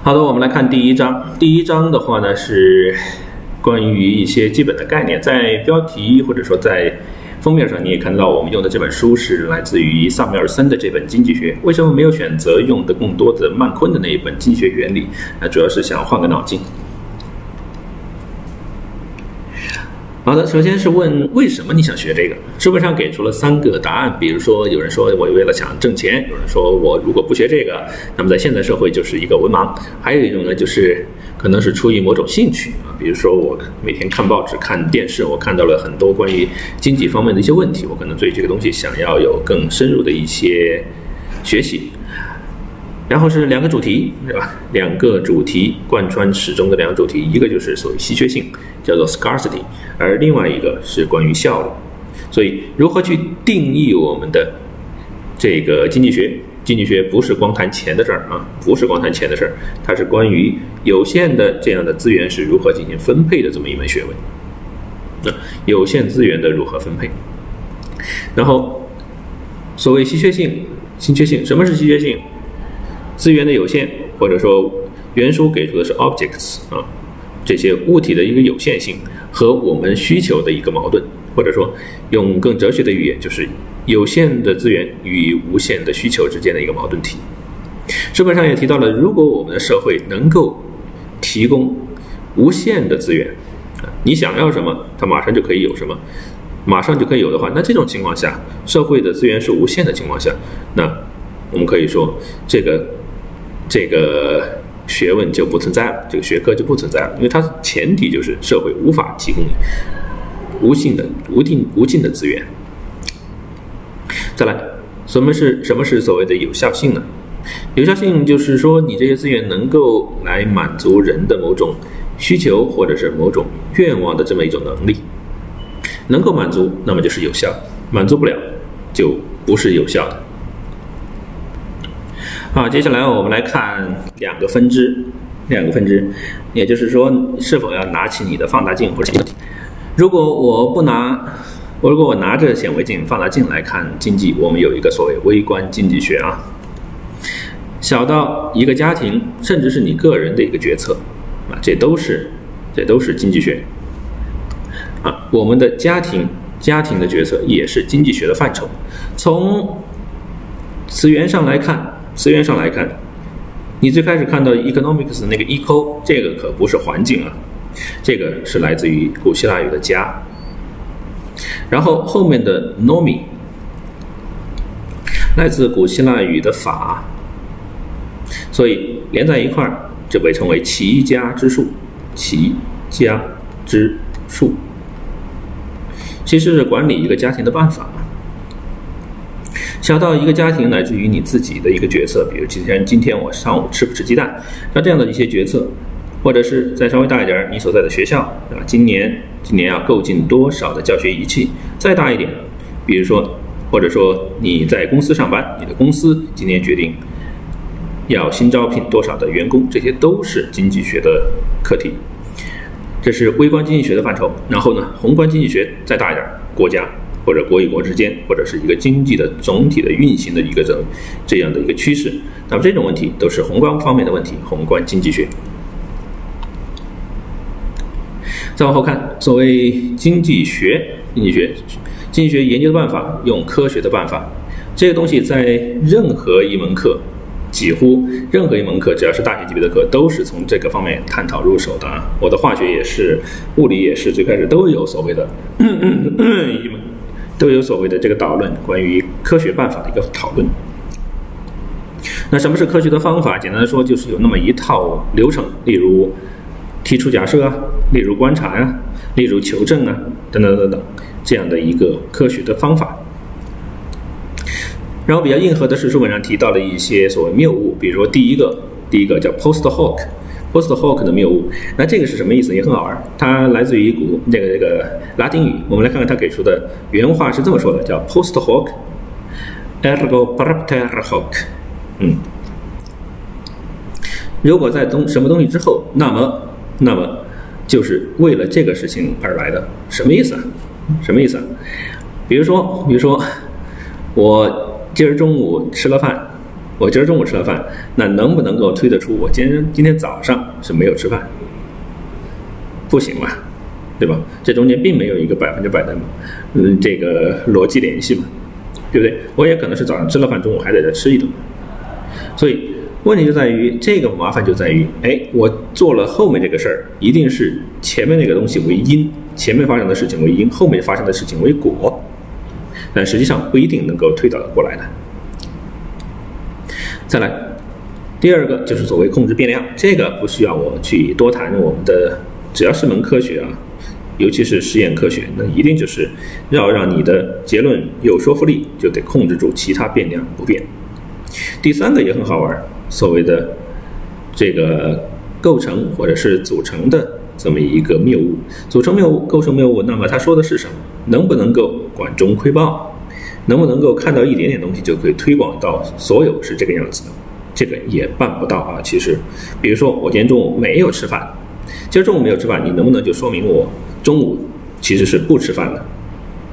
好的，我们来看第一章。第一章的话呢是关于一些基本的概念，在标题或者说在封面上你也看到，我们用的这本书是来自于萨缪尔森的这本《经济学》。为什么没有选择用的更多的曼昆的那一本《经济学原理》？那主要是想换个脑筋。好的，首先是问为什么你想学这个？书本上给出了三个答案，比如说有人说我为了想挣钱，有人说我如果不学这个，那么在现在社会就是一个文盲，还有一种呢就是可能是出于某种兴趣啊，比如说我每天看报纸、看电视，我看到了很多关于经济方面的一些问题，我可能对这个东西想要有更深入的一些学习。然后是两个主题，对吧？两个主题贯穿始终的两个主题，一个就是所谓稀缺性，叫做 scarcity，而另外一个是关于效率。所以，如何去定义我们的这个经济学？经济学不是光谈钱的事儿啊，不是光谈钱的事儿，它是关于有限的这样的资源是如何进行分配的这么一门学问。那有限资源的如何分配？然后，所谓稀缺性，稀缺性，什么是稀缺性？资源的有限，或者说原书给出的是 objects 啊，这些物体的一个有限性和我们需求的一个矛盾，或者说用更哲学的语言，就是有限的资源与无限的需求之间的一个矛盾体。书本上也提到了，如果我们的社会能够提供无限的资源，你想要什么，它马上就可以有什么，马上就可以有的话，那这种情况下，社会的资源是无限的情况下，那我们可以说这个。这个学问就不存在了，这个学科就不存在了，因为它前提就是社会无法提供无尽的、无尽、无尽的资源。再来，什么是什么是所谓的有效性呢？有效性就是说，你这些资源能够来满足人的某种需求或者是某种愿望的这么一种能力，能够满足，那么就是有效；满足不了，就不是有效的。好，接下来我们来看两个分支，两个分支，也就是说，是否要拿起你的放大镜或者如果我不拿，我如果我拿着显微镜、放大镜来看经济，我们有一个所谓微观经济学啊，小到一个家庭，甚至是你个人的一个决策啊，这都是这都是经济学啊。我们的家庭家庭的决策也是经济学的范畴。从词源上来看。资源上来看，你最开始看到 economics 那个 eco，这个可不是环境啊，这个是来自于古希腊语的家。然后后面的 nomi，来自古希腊语的法，所以连在一块儿就被称为齐家之术。齐家之术，其实是管理一个家庭的办法。小到一个家庭，乃至于你自己的一个决策，比如今天今天我上午吃不吃鸡蛋，像这样的一些决策，或者是再稍微大一点，你所在的学校，啊？今年今年要购进多少的教学仪器？再大一点，比如说，或者说你在公司上班，你的公司今年决定要新招聘多少的员工，这些都是经济学的课题。这是微观经济学的范畴。然后呢，宏观经济学再大一点，国家。或者国与国之间，或者是一个经济的总体的运行的一个这这样的一个趋势，那么这种问题都是宏观方面的问题，宏观经济学。再往后看，所谓经济学，经济学，经济学研究的办法，用科学的办法，这个东西在任何一门课，几乎任何一门课，只要是大学级别的课，都是从这个方面探讨入手的啊。我的化学也是，物理也是，最开始都有所谓的 一门。都有所谓的这个导论，关于科学办法的一个讨论。那什么是科学的方法？简单的说，就是有那么一套流程，例如提出假设啊，例如观察呀，例如求证啊，等等等等，这样的一个科学的方法。然后比较硬核的是书本上提到了一些所谓谬误，比如说第一个，第一个叫 post hoc。Post hoc 的谬误，那这个是什么意思？也很好玩，它来自于古那个那个拉丁语。我们来看看它给出的原话是这么说的：叫 post hoc，ergo propter hoc。嗯，如果在东什么东西之后，那么那么就是为了这个事情而来的，什么意思啊？什么意思啊？比如说，比如说，我今儿中午吃了饭，我今儿中午吃了饭，那能不能够推得出我今天今天早上是没有吃饭？不行嘛，对吧？这中间并没有一个百分之百的嗯这个逻辑联系嘛，对不对？我也可能是早上吃了饭，中午还得再吃一顿，所以问题就在于这个麻烦就在于，哎，我做了后面这个事儿，一定是前面那个东西为因，前面发生的事情为因，后面发生的事情为果，但实际上不一定能够推导的过来的。再来，第二个就是所谓控制变量，这个不需要我去多谈，我们的只要是门科学啊，尤其是实验科学，那一定就是要让你的结论有说服力，就得控制住其他变量不变。第三个也很好玩，所谓的这个构成或者是组成的这么一个谬误，组成谬误、构成谬误，那么他说的是什么？能不能够管中窥豹？能不能够看到一点点东西就可以推广到所有是这个样子的？这个也办不到啊。其实，比如说我今天中午没有吃饭，今儿中午没有吃饭，你能不能就说明我中午其实是不吃饭的？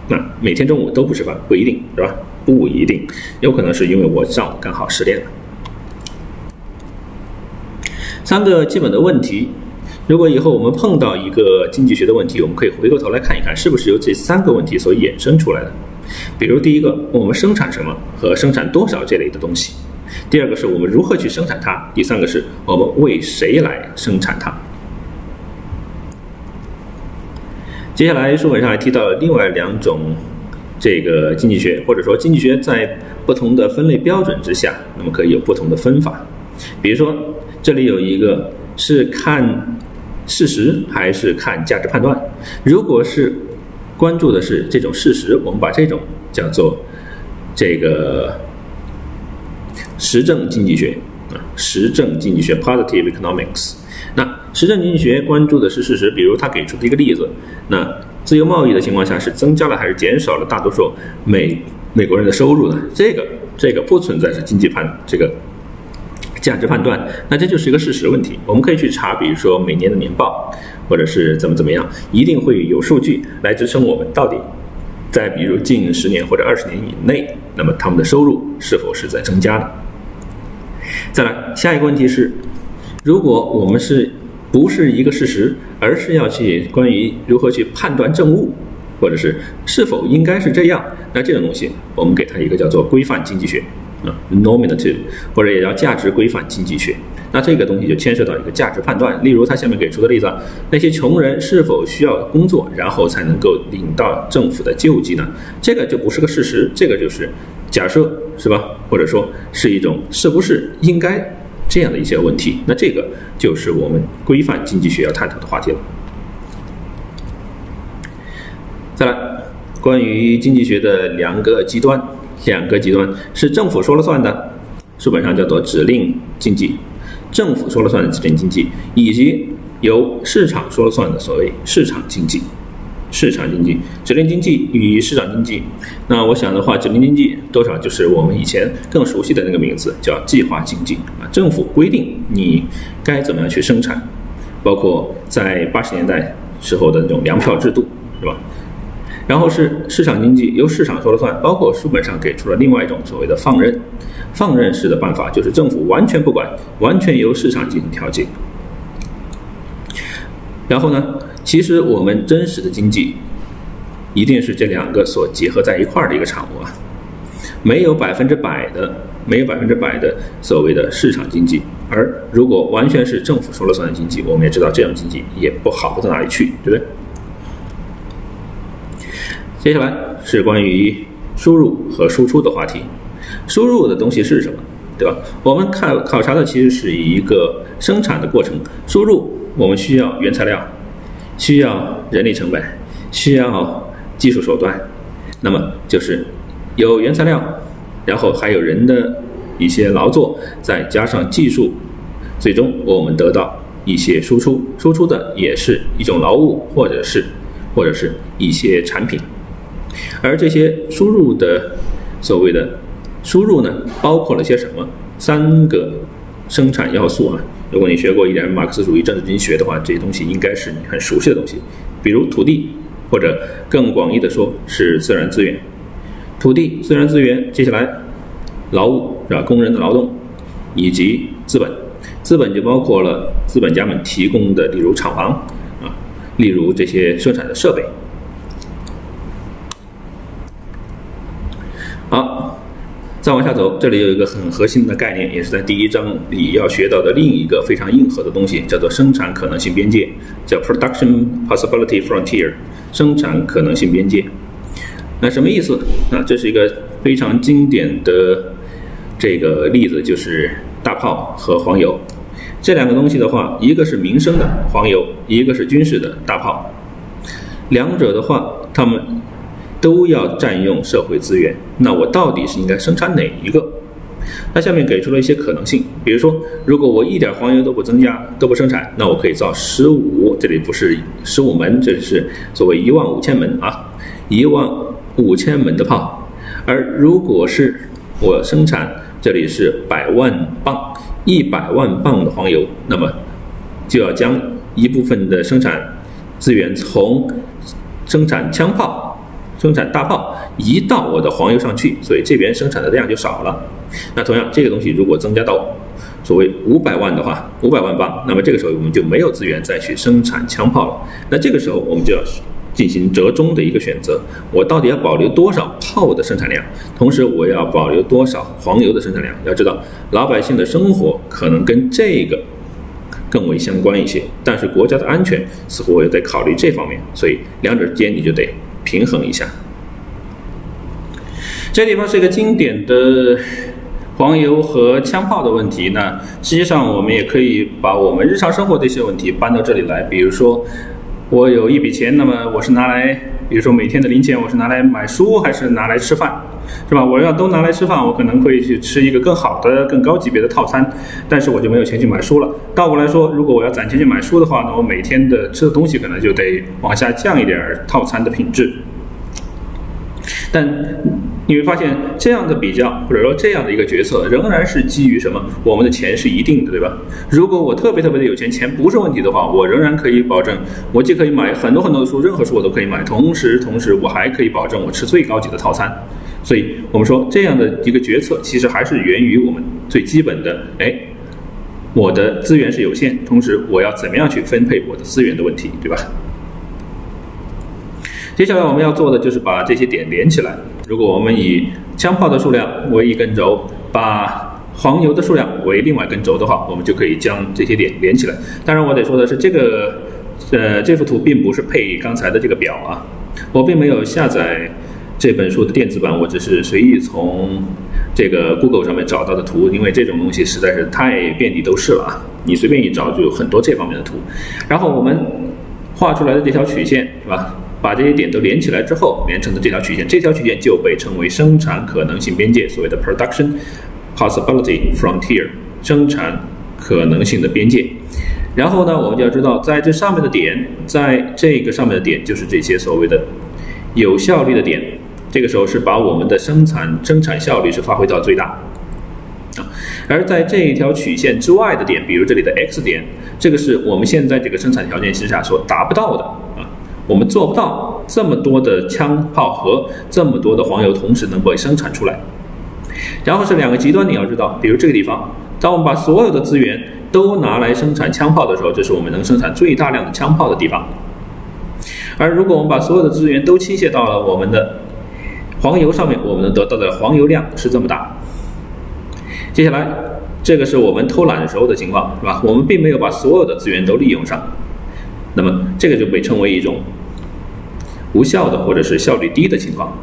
那每天中午都不吃饭不一定是吧？不一定，有可能是因为我上午刚好失恋了。三个基本的问题，如果以后我们碰到一个经济学的问题，我们可以回过头来看一看，是不是由这三个问题所衍生出来的。比如第一个，我们生产什么和生产多少这类的东西；第二个是我们如何去生产它；第三个是我们为谁来生产它。接下来书本上还提到了另外两种这个经济学，或者说经济学在不同的分类标准之下，那么可以有不同的分法。比如说这里有一个是看事实还是看价值判断？如果是关注的是这种事实，我们把这种叫做这个实证经济学啊，实证经济学 （positive economics）。那实证经济学关注的是事实，比如他给出的一个例子，那自由贸易的情况下是增加了还是减少了大多数美美国人的收入呢？这个这个不存在是经济判这个。价值判断，那这就是一个事实问题。我们可以去查，比如说每年的年报，或者是怎么怎么样，一定会有数据来支撑我们到底在比如近十年或者二十年以内，那么他们的收入是否是在增加的。再来，下一个问题是，如果我们是不是一个事实，而是要去关于如何去判断政务，或者是是否应该是这样，那这种东西我们给它一个叫做规范经济学。Normative，或者也叫价值规范经济学，那这个东西就牵涉到一个价值判断。例如，他下面给出的例子，那些穷人是否需要工作，然后才能够领到政府的救济呢？这个就不是个事实，这个就是假设，是吧？或者说是一种是不是应该这样的一些问题？那这个就是我们规范经济学要探讨的话题了。再来，关于经济学的两个极端。两个极端是政府说了算的，书本上叫做指令经济，政府说了算的指令经济，以及由市场说了算的所谓市场经济。市场经济、指令经济与市场经济，那我想的话，指令经济多少就是我们以前更熟悉的那个名字，叫计划经济啊。政府规定你该怎么样去生产，包括在八十年代时候的那种粮票制度，是吧？然后是市场经济，由市场说了算，包括书本上给出了另外一种所谓的放任、放任式的办法，就是政府完全不管，完全由市场进行调节。然后呢，其实我们真实的经济一定是这两个所结合在一块儿的一个产物啊，没有百分之百的，没有百分之百的所谓的市场经济。而如果完全是政府说了算的经济，我们也知道这种经济也不好不到哪里去，对不对？接下来是关于输入和输出的话题。输入的东西是什么，对吧？我们看考察的其实是一个生产的过程。输入我们需要原材料，需要人力成本，需要技术手段。那么就是有原材料，然后还有人的一些劳作，再加上技术，最终我们得到一些输出。输出的也是一种劳务，或者是或者是一些产品。而这些输入的所谓的输入呢，包括了些什么？三个生产要素啊。如果你学过一点马克思主义政治经济学的话，这些东西应该是你很熟悉的东西。比如土地，或者更广义的说是自然资源。土地、自然资源，接下来劳务是吧？工人的劳动，以及资本。资本就包括了资本家们提供的，例如厂房啊，例如这些生产的设备。好，再往下走，这里有一个很核心的概念，也是在第一章里要学到的另一个非常硬核的东西，叫做生产可能性边界，叫 Production Possibility Frontier，生产可能性边界。那什么意思？啊，这是一个非常经典的这个例子，就是大炮和黄油这两个东西的话，一个是民生的黄油，一个是军事的大炮，两者的话，他们。都要占用社会资源，那我到底是应该生产哪一个？那下面给出了一些可能性，比如说，如果我一点黄油都不增加，都不生产，那我可以造十五，这里不是十五门，这里是所谓一万五千门啊，一万五千门的炮。而如果是我生产，这里是百万磅，一百万磅的黄油，那么就要将一部分的生产资源从生产枪炮。生产大炮移到我的黄油上去，所以这边生产的量就少了。那同样，这个东西如果增加到所谓五百万的话，五百万磅，那么这个时候我们就没有资源再去生产枪炮了。那这个时候我们就要进行折中的一个选择：我到底要保留多少炮的生产量，同时我要保留多少黄油的生产量？要知道，老百姓的生活可能跟这个更为相关一些，但是国家的安全似乎也得考虑这方面，所以两者之间你就得。平衡一下，这地方是一个经典的黄油和枪炮的问题。那实际上我们也可以把我们日常生活的一些问题搬到这里来。比如说，我有一笔钱，那么我是拿来，比如说每天的零钱，我是拿来买书还是拿来吃饭，是吧？我要都拿来吃饭，我可能会去吃一个更好的、更高级别的套餐，但是我就没有钱去买书了。倒过来说，如果我要攒钱去买书的话，那我每天的吃的东西可能就得往下降一点套餐的品质。但你会发现，这样的比较或者说这样的一个决策，仍然是基于什么？我们的钱是一定的，对吧？如果我特别特别的有钱，钱不是问题的话，我仍然可以保证，我既可以买很多很多的书，任何书我都可以买，同时同时我还可以保证我吃最高级的套餐。所以我们说，这样的一个决策，其实还是源于我们最基本的，哎，我的资源是有限，同时我要怎么样去分配我的资源的问题，对吧？接下来我们要做的就是把这些点连起来。如果我们以枪炮的数量为一根轴，把黄油的数量为另外一根轴的话，我们就可以将这些点连起来。当然，我得说的是，这个呃这幅图并不是配刚才的这个表啊，我并没有下载这本书的电子版，我只是随意从这个 Google 上面找到的图，因为这种东西实在是太遍地都是了啊，你随便一找就有很多这方面的图。然后我们画出来的这条曲线是吧？把这些点都连起来之后，连成的这条曲线，这条曲线就被称为生产可能性边界，所谓的 production possibility frontier，生产可能性的边界。然后呢，我们就要知道，在这上面的点，在这个上面的点，就是这些所谓的有效率的点。这个时候是把我们的生产生产效率是发挥到最大啊。而在这一条曲线之外的点，比如这里的 X 点，这个是我们现在这个生产条件之下所达不到的啊。我们做不到这么多的枪炮和这么多的黄油同时能被生产出来。然后是两个极端，你要知道，比如这个地方，当我们把所有的资源都拿来生产枪炮的时候，这是我们能生产最大量的枪炮的地方。而如果我们把所有的资源都倾泻到了我们的黄油上面，我们能得到的黄油量是这么大。接下来，这个是我们偷懒的时候的情况，是吧？我们并没有把所有的资源都利用上。那么这个就被称为一种无效的或者是效率低的情况。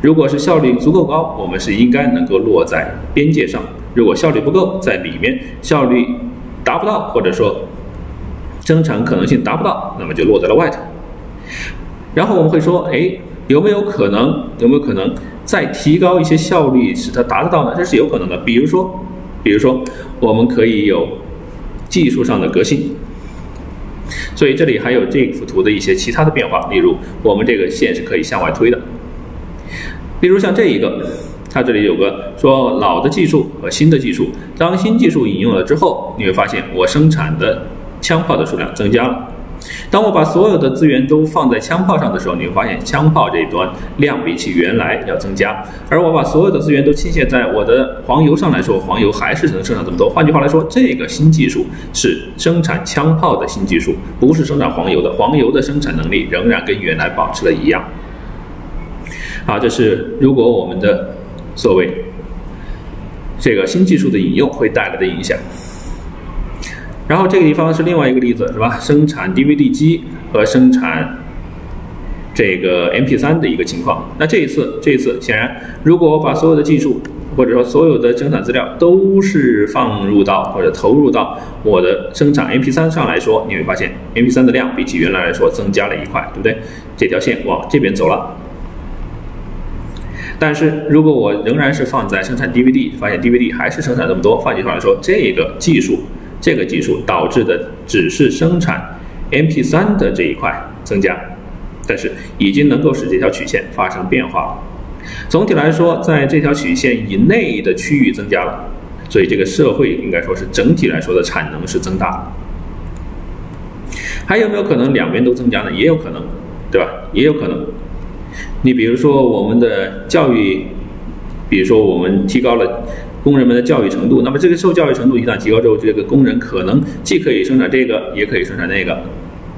如果是效率足够高，我们是应该能够落在边界上；如果效率不够，在里面效率达不到，或者说生产可能性达不到，那么就落在了外头。然后我们会说，哎，有没有可能？有没有可能再提高一些效率，使它达得到呢？这是有可能的。比如说，比如说，我们可以有技术上的革新。所以这里还有这幅图的一些其他的变化，例如我们这个线是可以向外推的。例如像这一个，它这里有个说老的技术和新的技术，当新技术引用了之后，你会发现我生产的枪炮的数量增加了。当我把所有的资源都放在枪炮上的时候，你会发现枪炮这一端量比起原来要增加。而我把所有的资源都倾泻在我的黄油上来说，黄油还是能生产这么多。换句话来说，这个新技术是生产枪炮的新技术，不是生产黄油的。黄油的生产能力仍然跟原来保持了一样。好，这是如果我们的所谓这个新技术的引用会带来的影响。然后这个地方是另外一个例子，是吧？生产 DVD 机和生产这个 MP3 的一个情况。那这一次，这一次显然，如果我把所有的技术或者说所有的生产资料都是放入到或者投入到我的生产 MP3 上来说，你会发现 MP3 的量比起原来来说增加了一块，对不对？这条线往这边走了。但是如果我仍然是放在生产 DVD，发现 DVD 还是生产这么多。换句话来说，这个技术。这个技术导致的只是生产 MP3 的这一块增加，但是已经能够使这条曲线发生变化了。总体来说，在这条曲线以内的区域增加了，所以这个社会应该说是整体来说的产能是增大了。还有没有可能两边都增加呢？也有可能，对吧？也有可能。你比如说我们的教育，比如说我们提高了。工人们的教育程度，那么这个受教育程度一旦提高之后，这个工人可能既可以生产这个，也可以生产那个，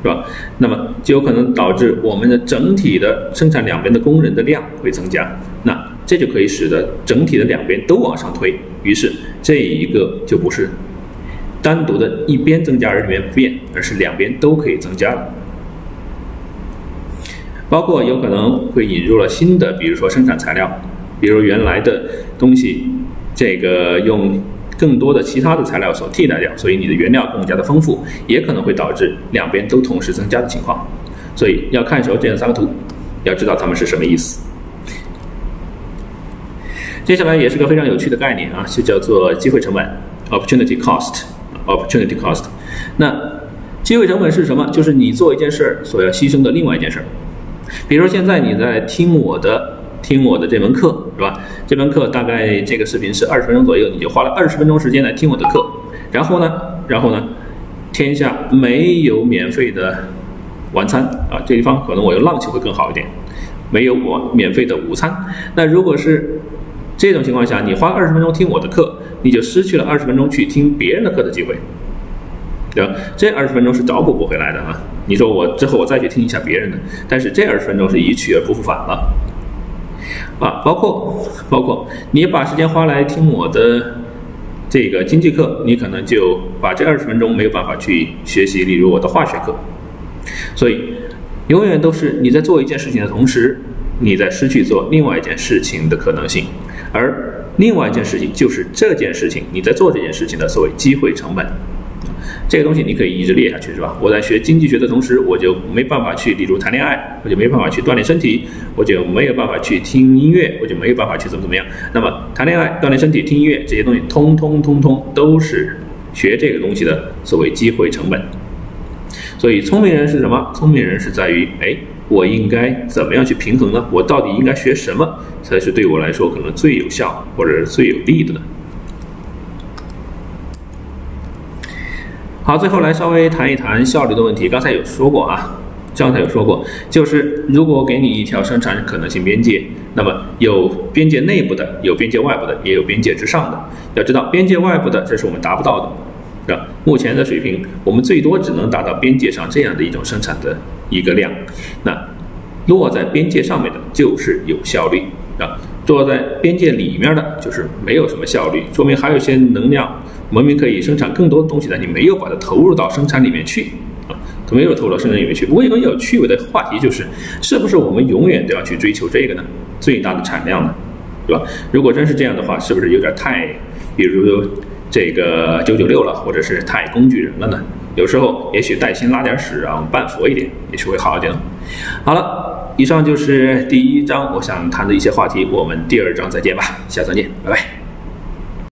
是吧？那么就有可能导致我们的整体的生产两边的工人的量会增加，那这就可以使得整体的两边都往上推，于是这一个就不是单独的一边增加而一边不变，而是两边都可以增加了。包括有可能会引入了新的，比如说生产材料，比如原来的东西。这个用更多的其他的材料所替代掉，所以你的原料更加的丰富，也可能会导致两边都同时增加的情况。所以要看熟这样三个图，要知道它们是什么意思。接下来也是个非常有趣的概念啊，就叫做机会成本 （opportunity cost），opportunity cost。那机会成本是什么？就是你做一件事儿所要牺牲的另外一件事儿。比如现在你在听我的。听我的这门课是吧？这门课大概这个视频是二十分钟左右，你就花了二十分钟时间来听我的课。然后呢，然后呢，天下没有免费的晚餐啊！这地方可能我用浪起会更好一点，没有我免费的午餐。那如果是这种情况下，你花二十分钟听我的课，你就失去了二十分钟去听别人的课的机会，对吧？这二十分钟是找补不回来的啊！你说我之后我再去听一下别人的，但是这二十分钟是一去而不复返了。啊，包括包括你把时间花来听我的这个经济课，你可能就把这二十分钟没有办法去学习，例如我的化学课。所以，永远都是你在做一件事情的同时，你在失去做另外一件事情的可能性，而另外一件事情就是这件事情你在做这件事情的所谓机会成本。这个东西你可以一直列下去，是吧？我在学经济学的同时，我就没办法去，例如谈恋爱，我就没办法去锻炼身体，我就没有办法去听音乐，我就没有办法去怎么怎么样。那么，谈恋爱、锻炼身体、听音乐这些东西，通通通通都是学这个东西的所谓机会成本。所以，聪明人是什么？聪明人是在于，哎，我应该怎么样去平衡呢？我到底应该学什么才是对我来说可能最有效或者是最有利的呢？好，最后来稍微谈一谈效率的问题。刚才有说过啊，刚才有说过，就是如果给你一条生产可能性边界，那么有边界内部的，有边界外部的，也有边界之上的。要知道，边界外部的，这是我们达不到的，是吧？目前的水平，我们最多只能达到边界上这样的一种生产的一个量。那落在边界上面的，就是有效率啊；落在边界里面的，就是没有什么效率，说明还有一些能量。文明可以生产更多的东西的，你没有把它投入到生产里面去啊，没有投入到生产里面去。不过一个有趣味的话题就是，是不是我们永远都要去追求这个呢？最大的产量呢，对吧？如果真是这样的话，是不是有点太，比如这个九九六了，或者是太工具人了呢？有时候也许带薪拉点屎啊，半佛一点，也许会好一点。好了，以上就是第一章我想谈的一些话题，我们第二章再见吧，下次见，拜拜。